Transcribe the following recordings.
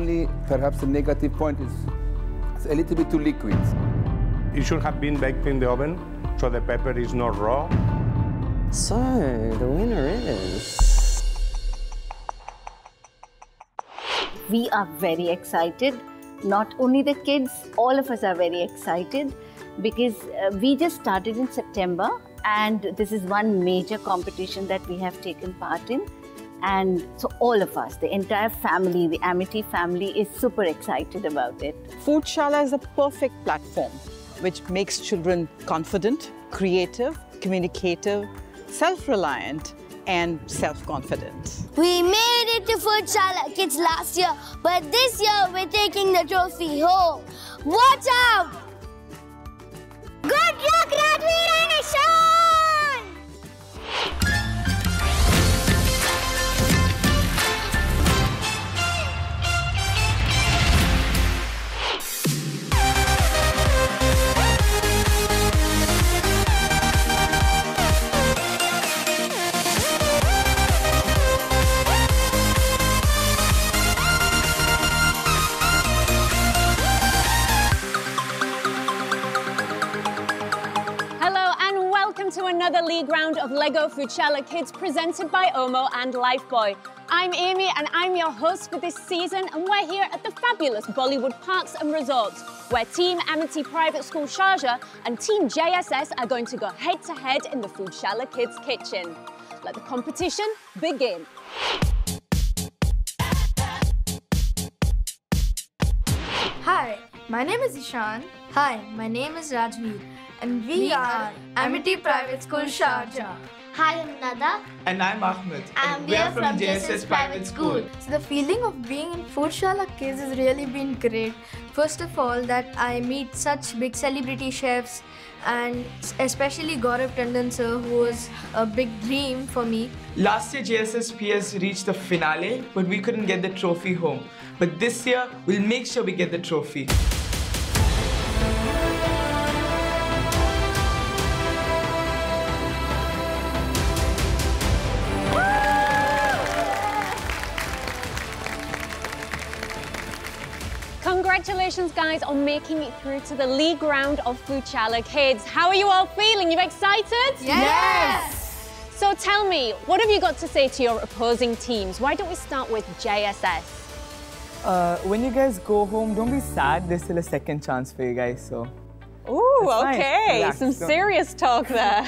only perhaps a negative point is it's a little bit too liquid. It should have been baked in the oven so the pepper is not raw. So, the winner is... We are very excited. Not only the kids, all of us are very excited because uh, we just started in September and this is one major competition that we have taken part in. And so all of us, the entire family, the Amity family is super excited about it. Foodshala is a perfect platform which makes children confident, creative, communicative, self-reliant and self-confident. We made it to Foodshala Kids last year, but this year we're taking the trophy home. Watch out! Round of Lego Foodshala Kids presented by Omo and Lifebuoy. I'm Amy and I'm your host for this season and we're here at the fabulous Bollywood Parks and Resorts where Team Amity Private School Sharjah and Team JSS are going to go head to head in the Foodshala Kids kitchen. Let the competition begin. Hi, my name is Ishan. Hi, my name is Rajveer. And we, are Amity Private School Sharjah. Hi, I'm Nada. And I'm Ahmed. And we are from JSS Private School. So the feeling of being in Foodshala Kids has really been great. First of all, that I meet such big celebrity chefs and especially Gaurav Tandon sir, who was a big dream for me. Last year, JSS PS reached the finale, but we couldn't get the trophy home. But this year, we'll make sure we get the trophy. Congratulations, guys, on making it through to the league round of Foodshala Kids. How are you all feeling? You excited? Yes! So tell me, what have you got to say to your opposing teams? Why don't we start with JSS? Uh, when you guys go home, don't be sad. There's still a second chance for you guys, so. Ooh, That's okay. Relax, Some don't- serious talk there.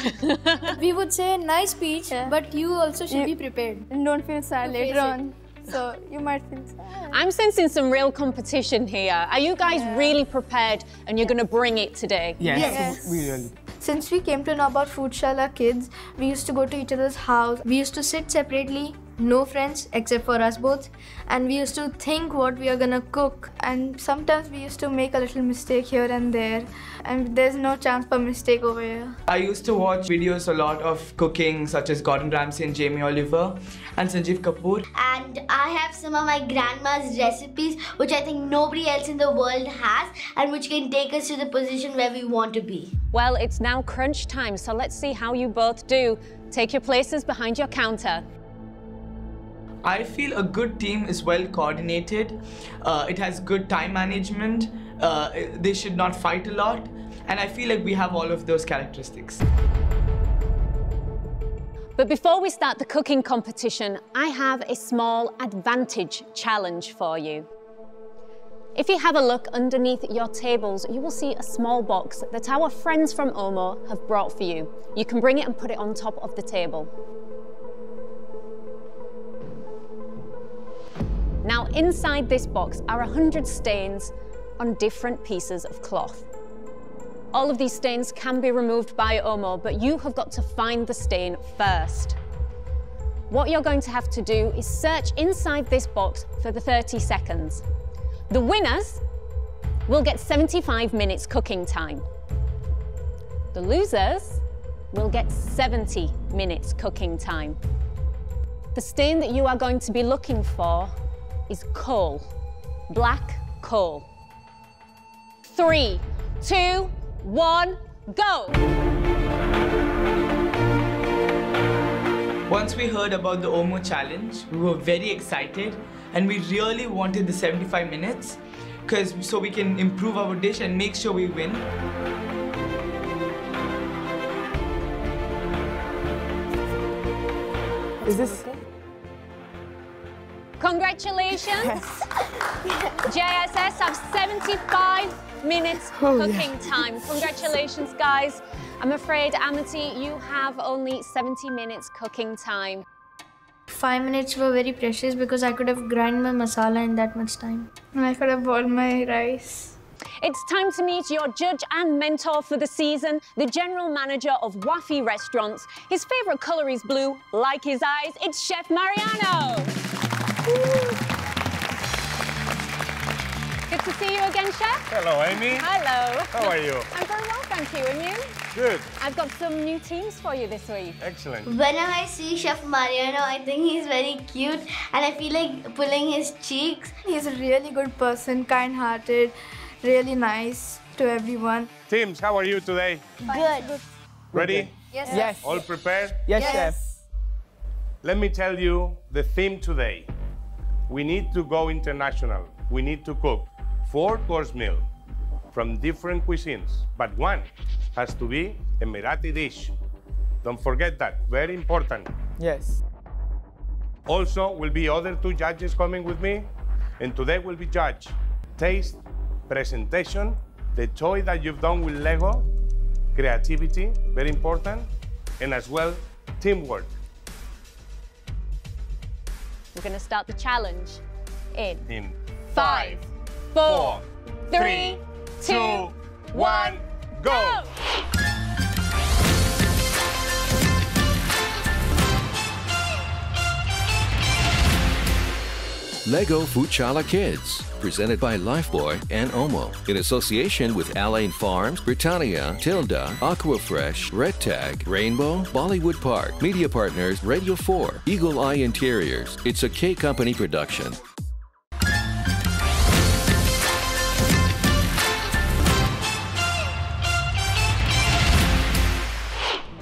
We would say nice speech, but you also should be prepared. And don't feel sad To face later it. on. So you might feel sad. I'm sensing some real competition here. Are you guys really prepared and you're going to bring it today? Yes, Yes. we really. Since we came to know about Foodshala Kids, we used to go to each other's house. We used to sit separately, no friends except for us both, and we used to think what we are gonna cook. And sometimes we used to make a little mistake here and there, and there's no chance for mistake over here. I used to watch videos a lot of cooking, such as Gordon Ramsay and Jamie Oliver, and Sanjeev Kapoor. And I have some of my grandma's recipes, which I think nobody else in the world has, and which can take us to the position where we want to be. Well, it's now crunch time, so let's see how you both do. Take your places behind your counter. I feel a good team is well coordinated. Uh, it has good time management. Uh, they should not fight a lot. And I feel like we have all of those characteristics. But before we start the cooking competition, I have a small advantage challenge for you. If you have a look underneath your tables, you will see a small box that our friends from Omo have brought for you. You can bring it and put it on top of the table. Inside this box are 100 stains on different pieces of cloth. All of these stains can be removed by Omo, but you have got to find the stain first. What you're going to have to do is search inside this box for the 30 seconds. The winners will get 75 minutes cooking time. The losers will get 70 minutes cooking time. The stain that you are going to be looking for is coal, black coal. Three, two, one, go! Once we heard about the Omo challenge, we were very excited and we really wanted the 75 minutes because so we can improve our dish and make sure we win. Is this? Congratulations! JSS have 75 minutes oh, cooking time. Congratulations, guys. I'm afraid, Amity, you have only 70 minutes cooking time. Five minutes were very precious because I could have grind my masala in that much time. And I could have boiled my rice. It's time to meet your judge and mentor for the season, the general manager of Wafi Restaurants. His favorite color is blue, like his eyes. It's Chef Mariano. Good to see you again, Chef. Hello, Amy. Hello. How are you? I'm very well, thank you. And you? Good. I've got some new teams for you this week. Excellent. Whenever I see Chef Mariano, I think he's very cute and I feel like pulling his cheeks. He's a really good person, kind hearted, really nice to everyone. Teams, how are you today? Good. Ready? Yes. Yes. All prepared? Yes, chef. Let me tell you the theme today. We need to go international. We need to cook four course meal from different cuisines, but one has to be Emirati dish. Don't forget that, very important. Yes. Also, will be other two judges coming with me, and today will be judge taste, presentation, the toy that you've done with Lego, creativity, very important, and as well teamwork. We're going to start the challenge in In five, four, three, two, one, go! Lego Foodshala Kids, presented by Lifebuoy and Omo, in association with Al Ain Farms, Britannia, Tilda, Aquafresh, Red Tag, Rainbow, Bollywood Park, Media Partners, Radio 4, Eagle Eye Interiors. It's a KKompany production.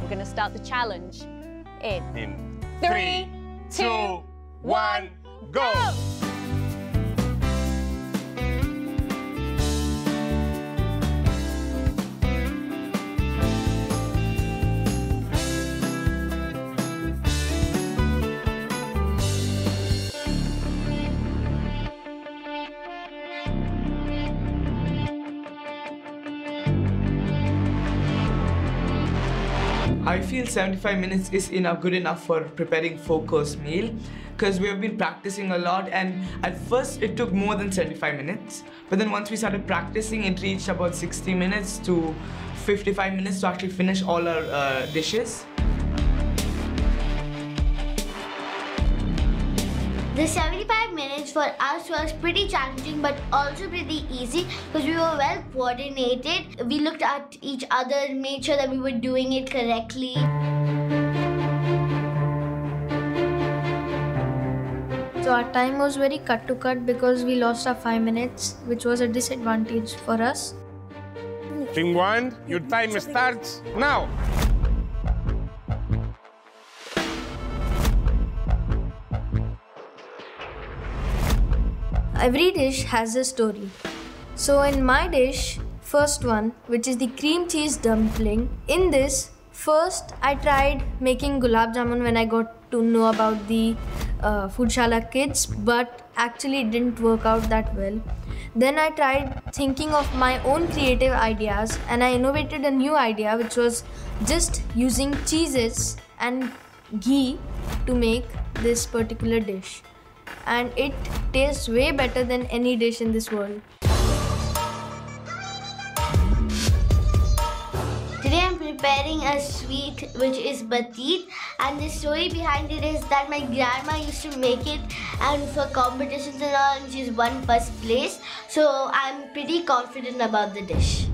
We're going to start the challenge in In three, two, one, go! I feel 75 minutes is enough, good enough for preparing four course meal because we have been practicing a lot and at first it took more than 75 minutes but then once we started practicing it reached about 60 minutes to 55 minutes to actually finish all our uh, dishes. The 75 minutes for us was pretty challenging but also pretty easy because we were well coordinated. We looked at each other, made sure that we were doing it correctly. So our time was very cut to cut because we lost our five minutes, which was a disadvantage for us. Team one, your time starts now. Every dish has a story. So in my dish, first one, which is the cream cheese dumpling, in this, first I tried making gulab jamun when I got to know about the uh, Foodshala kids, but actually it didn't work out that well. Then I tried thinking of my own creative ideas and I innovated a new idea which was just using cheeses and ghee to make this particular dish and it tastes way better than any dish in this world. Today I'm preparing a sweet which is batit and the story behind it is that my grandma used to make it and for competitions and all and she's won first place so I'm pretty confident about the dish.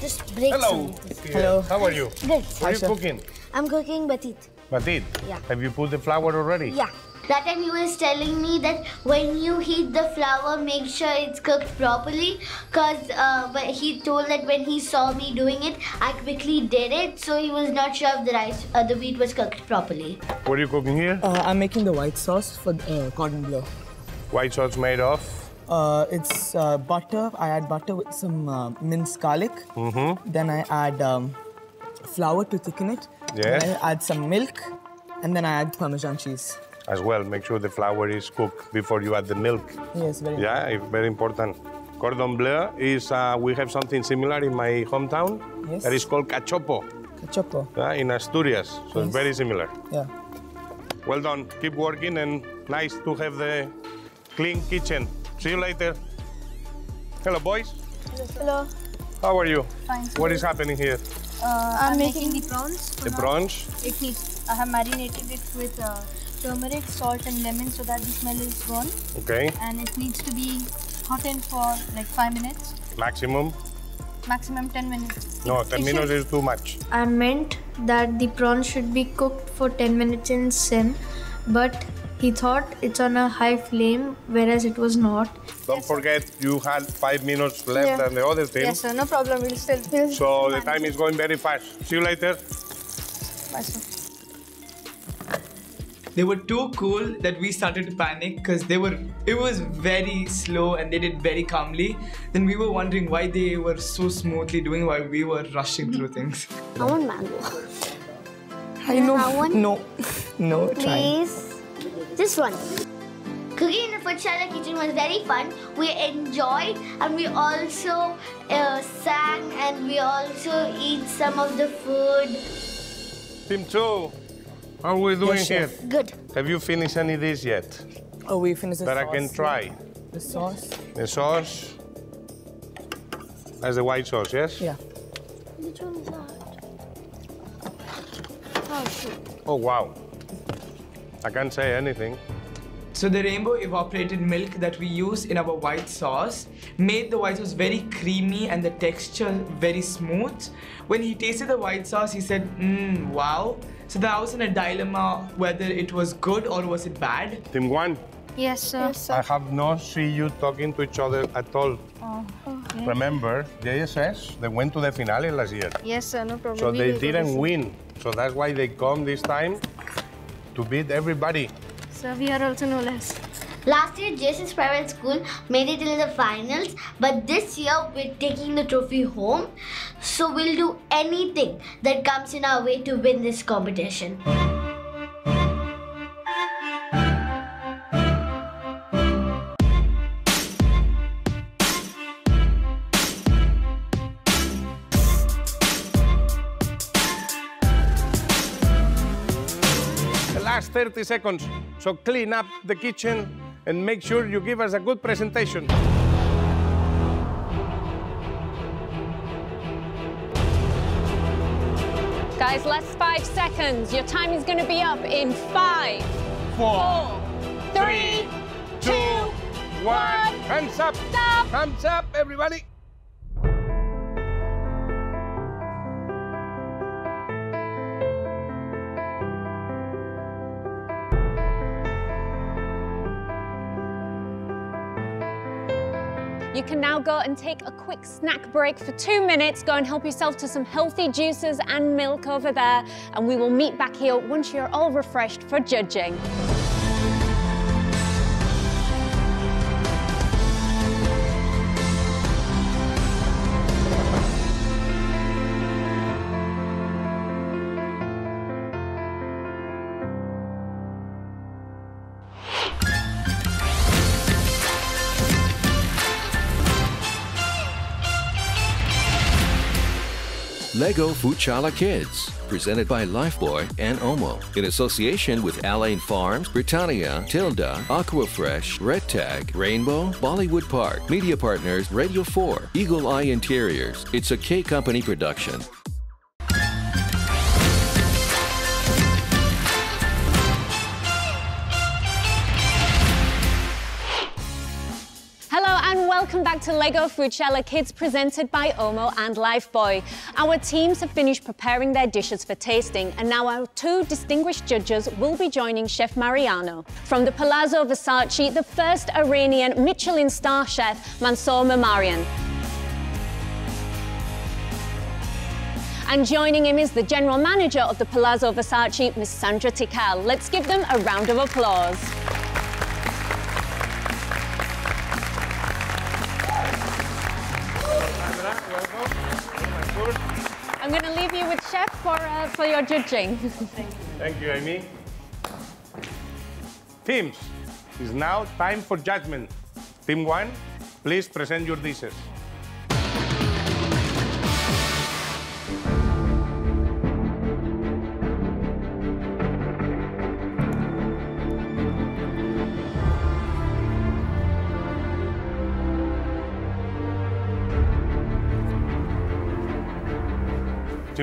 Just break Hello. Hello. How are you? Good. What are you cooking? I'm cooking batit. Batit. Yeah. Have you put the flour already? Yeah. That time he was telling me that when you heat the flour, make sure it's cooked properly. Cause uh, but he told that when he saw me doing it, I quickly did it. So he was not sure if the rice, uh, the wheat was cooked properly. What are you cooking here? Uh, I'm making the white sauce for uh, cordon bleu. White sauce made of? Uh, it's uh, butter. I add butter with some uh, minced garlic. Mm-hmm. Then I add um, flour to thicken it. Yes. Then I add some milk, and then I add Parmesan cheese. As well, make sure the flour is cooked before you add the milk. Yes, very Yeah, it's very important. Cordon bleu is, uh, we have something similar in my hometown. Yes. That is called cachopo Cachopo. uh, in Asturias. So Yes. it's very similar. Yeah. Well done. Keep working and nice to have the clean kitchen. See you later. Hello, boys. Hello. How are you? Fine. What is happening here? Uh, I'm, making, the prawns. The prawns? It needs. I have marinated it with uh, turmeric, salt, and lemon so that the smell is gone. Okay. And it needs to be hot in for like five minutes, Maximum? maximum ten minutes. No, 10 It minutes should- is too much. I meant that the prawns should be cooked for 10 minutes in sim, but he thought it's on a high flame, whereas it was not. Don't forget you had five minutes left Yeah. and the other thing. Yes, sir. No problem. We'll still. We'll So the time is going very fast. See you later. Bye, sir. They were too cool that we started to panic because they were it was very slow and they did very calmly. Then we were wondering why they were so smoothly doing while we were rushing through mm-hmm. things. I want mango. I know. That one? No. No, try. Please. This one. Cooking in the food Foodshala kitchen was very fun. We enjoyed and we also uh, sang and we also eat some of the food. Team two, how are we doing Yes, here? Good. Have you finished any dish yet Oh, we finished the that I can try? The sauce. The sauce. That's the white sauce, yes? Yeah. Which one is that? Oh, shoot. Oh, wow. I can't say anything. So the rainbow evaporated milk that we use in our white sauce made the white sauce very creamy and the texture very smooth. When he tasted the white sauce, he said, mmm, wow. So that I was in a dilemma whether it was good or was it bad. Team one, Yes, sir. I have not seen you talking to each other at all. Oh, okay. Remember, JSS, they went to the finale last year. Yes, sir. No problem. So We they didn't win. So that's why they come this time to beat everybody. Sir, we are also no less. Last year, JSS Private School made it in the finals, but this year we're taking the trophy home. So we'll do anything that comes in our way to win this competition. The 30 seconds. So clean up the kitchen and make sure you give us a good presentation. Guys, last five seconds. Your time is going to be up in five, Four, three, two, one. Hands up. Stop. Hands up, everybody. You can now go and take a quick snack break for two minutes. Go and help yourself to some healthy juices and milk over there. And we will meet back here once you're all refreshed for judging. Lego Foodshala Kids, presented by Lifebuoy and Omo, in association with Al Ain Farms, Britannia, Tilda, Aquafresh, Red Tag, Rainbow, Bollywood Park, Media Partners, Radio 4, Eagle Eye Interiors. It's a KKompany production. Lego Foodshala Kids presented by Omo and Lifebuoy. Our teams have finished preparing their dishes for tasting and now our two distinguished judges will be joining Chef Mariano. From the Palazzo Versace, the first Iranian Michelin star chef Mansour Memarian. And joining him is the general manager of the Palazzo Versace, Miss Sandra Tikal. Let's give them a round of applause. For, uh, for your judging. Thank you, Amy. Teams, it's now time for judgment. Team one, please present your dishes.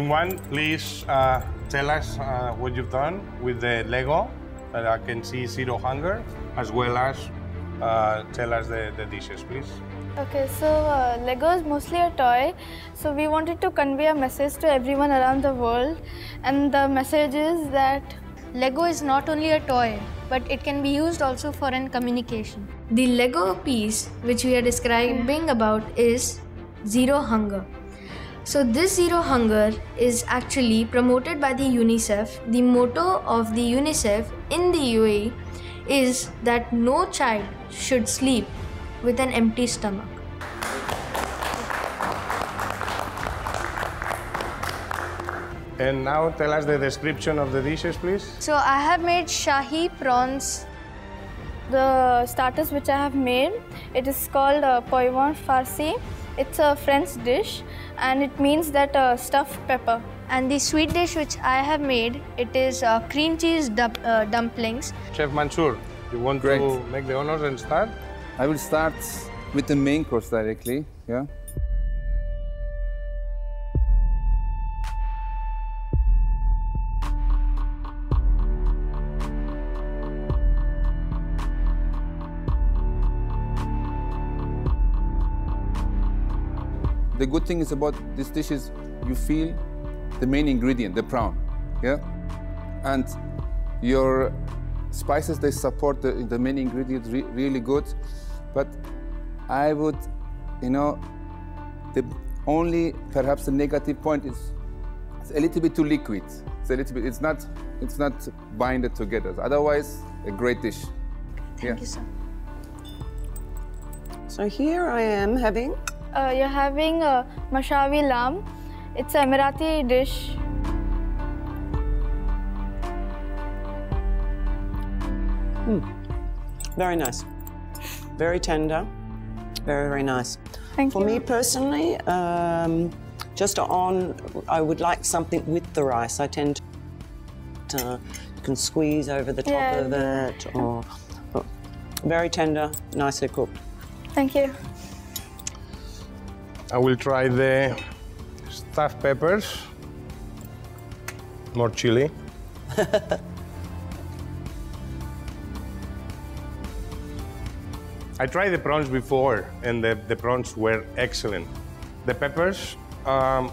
One, please uh, tell us uh, what you've done with the Lego that I can see Zero Hunger, as well as uh, tell us the, the dishes, please. Okay, so uh, Lego is mostly a toy. So we wanted to convey a message to everyone around the world. And the message is that Lego is not only a toy, but it can be used also for an communication. The Lego piece which we are describing about is Zero Hunger. So this Zero Hunger is actually promoted by the UNICEF. The motto of the UNICEF in the UAE is that no child should sleep with an empty stomach. And now tell us the description of the dishes, please. So I have made Shahi prawns. The starters which I have made, it is called uh, Poivron Farci. It's a French dish and it means that uh, stuffed pepper. And the sweet dish which I have made, it is uh, cream cheese dump- uh, dumplings. Chef Mansour, you want Great. to make the honors and start? I will start with the main course directly. Yeah. The good thing is about this dish is you feel the main ingredient, the prawn, yeah, and your spices they support the, the main ingredient re- really good, but I would, you know, the only perhaps the negative point is it's a little bit too liquid. It's a little bit. It's not. It's not binded together. Otherwise, a great dish. Thank you, sir. So here I am having Uh, you're having uh, Mashawi lamb. It's an Emirati dish. very nice, very tender, very very nice. Thank For you. me personally, um, just on, I would like something with the rice. I tend to uh, can squeeze over the top Yeah. of it, or very tender, nicely cooked. Thank you. I will try the stuffed peppers. More chili. I tried the prawns before, and the, the prawns were excellent. The peppers, um,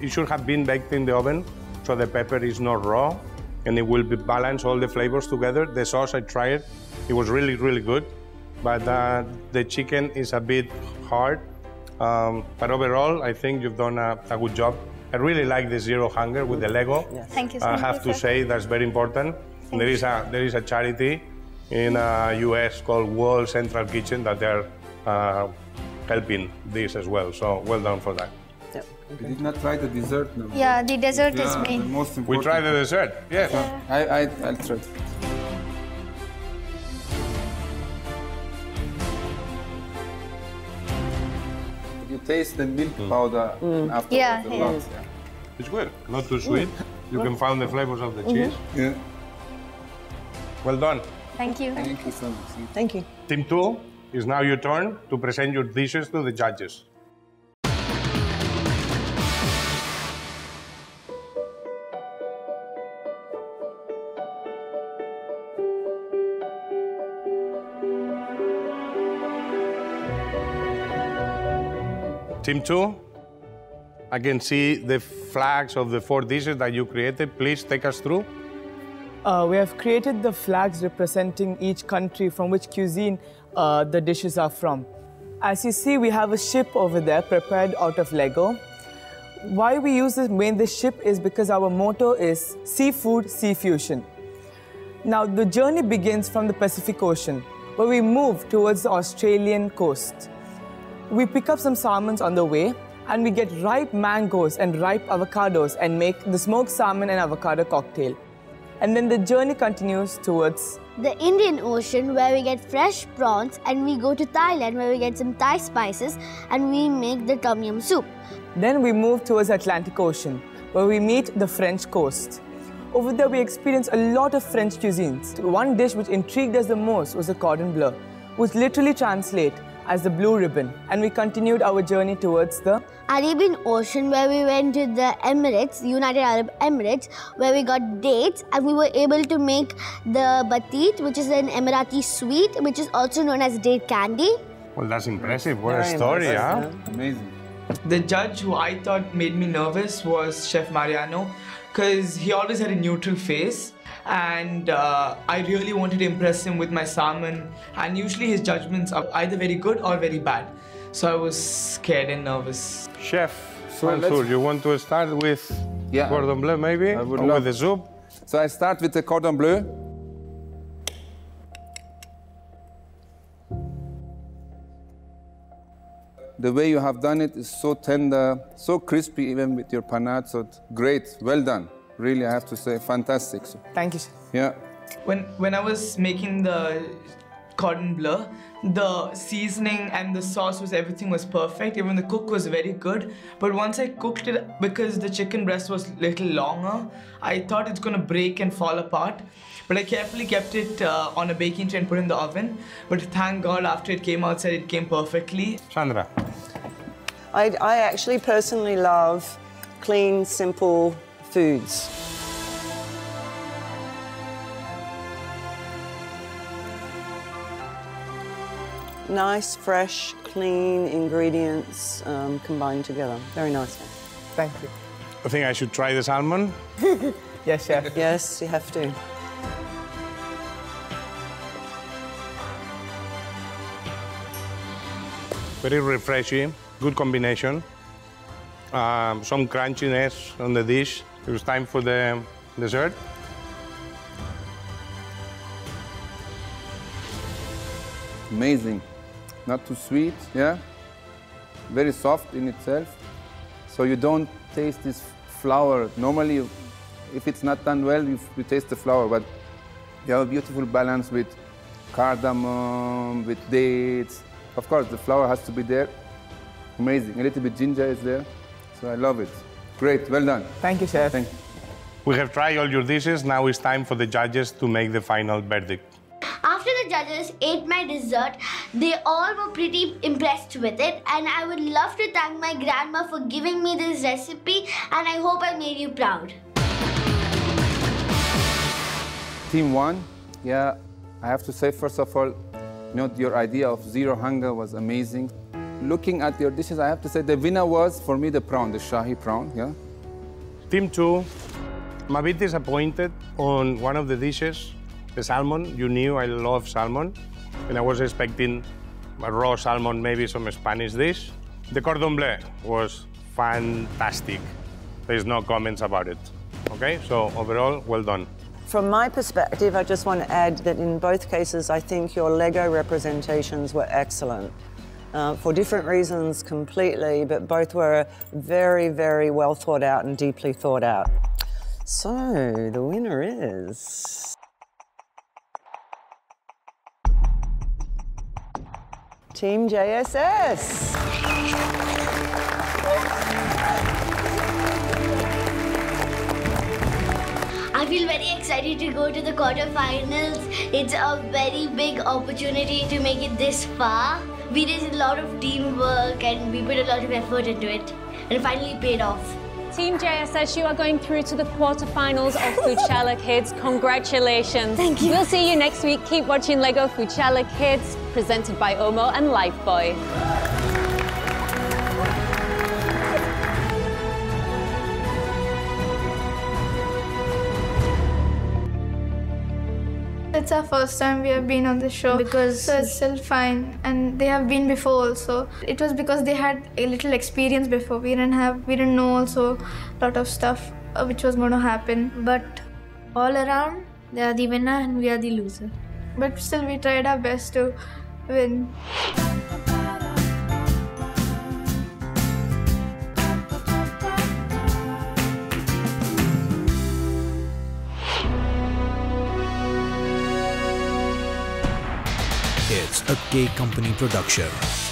it should have been baked in the oven, so the pepper is not raw, and it will be balance all the flavors together. The sauce I tried, it was really, really good, but uh, the chicken is a bit hard. Um, but overall, I think you've done a, a good job. I really like the zero hunger with the Lego. Thank you, I sir. have to say that's very important. And there is a there is a charity in uh, US called World Central Kitchen that they're uh, helping this as well. So well done for that. We did not try the dessert now. Yeah, the dessert is Yeah, the main. most We tried the dessert. Yes. I, I, I'll try. You taste the milk mm. powder mm. after Yeah, the yeah. lot, It's good. Not too sweet. Mm. You can find the flavors of the mm-hmm. cheese. Yeah. Well done. Thank you. Thank you so much. Thank you. Team two, it's now your turn to present your dishes to the judges. Team two, I can see the flags of the four dishes that you created. Please take us through. Uh, we have created the flags representing each country from which cuisine uh, the dishes are from. As you see, we have a ship over there prepared out of Lego. Why we use this main this ship is because our motto is seafood, sea fusion. Now the journey begins from the Pacific Ocean, where we move towards the Australian coast. We pick up some salmons on the way, and we get ripe mangoes and ripe avocados and make the smoked salmon and avocado cocktail. And then the journey continues towards the Indian Ocean where we get fresh prawns and we go to Thailand where we get some Thai spices and we make the tom yum soup. Then we move towards Atlantic Ocean where we meet the French coast. Over there we experience a lot of French cuisines. One dish which intrigued us the most was the cordon bleu, which literally translates as the blue ribbon. And we continued our journey towards the Arabian Ocean where we went to the Emirates, United Arab Emirates, where we got dates and we were able to make the batit, which is an Emirati sweet, which is also known as date candy. Well, that's impressive. What Very a story, huh? Amazing. The judge who I thought made me nervous was Chef Mariano because he always had a neutral face and uh, I really wanted to impress him with my salmon and usually his judgments are either very good or very bad. So I was scared and nervous. Chef so you want to start with yeah, cordon bleu maybe? I would or love with the soup? So I start with the cordon bleu. The way you have done it is so tender, so crispy even with your panade, so great, well done. Really, I have to say, fantastic. Thank you. Yeah. When, when I was making the cordon bleu, the seasoning and the sauce was everything was perfect even the cook was very good but once i cooked it because the chicken breast was a little longer i thought it's gonna break and fall apart but i carefully kept it uh, on a baking tray and put it in the oven but thank god after it came outside it came perfectly sandra i, I actually personally love clean simple foods nice, fresh, clean ingredients um, combined together. Very nice. Thank you. I think I should try the salmon. yes, chef. yes, you have to. Very refreshing, good combination. Um, some crunchiness on the dish. It was time for the dessert. Amazing not too sweet, yeah? Very soft in itself. So you don't taste this flour. Normally, if it's not done well, you, you taste the flour, but you have a beautiful balance with cardamom, with dates. Of course, the flour has to be there. Amazing. A little bit ginger is there. So I love it. Great, well done. Thank you, Chef. Thank you. We have tried all your dishes. Now it's time for the judges to make the final verdict. After the judges ate my dessert, they all were pretty impressed with it and I would love to thank my grandma for giving me this recipe and I hope I made you proud. Team one, yeah, I have to say first of all, you know, your idea of zero hunger was amazing. Looking at your dishes, I have to say the winner was, for me, the prawn, the Shahi prawn, yeah? Team two, I'm a bit disappointed on one of the dishes the salmon, you knew I love salmon, and I was expecting a raw salmon, maybe some Spanish dish. The cordon bleu was fantastic. There's no comments about it. Okay, so overall, well done. From my perspective, I just want to add that in both cases, I think your Lego representations were excellent. Uh, for different reasons completely, but both were very, very well thought out and deeply thought out. So, the winner is... Team JSS. I feel very excited to go to the quarterfinals. It's a very big opportunity to make it this far. We did a lot of teamwork and we put a lot of effort into it and it finally paid off. Team JSS, you are going through to the quarterfinals of Foodshala Kids. Congratulations. Thank you. We'll see you next week. Keep watching Lego Foodshala Kids, presented by Omo and Lifebuoy. It's our first time we have been on the show. Because- so it's still fine. And they have been before also. It was because they had a little experience before. We didn't have we didn't know also a lot of stuff uh, which was going to happen. But all around, they are the winner and we are the loser. but still we tried our best to win a K Company production.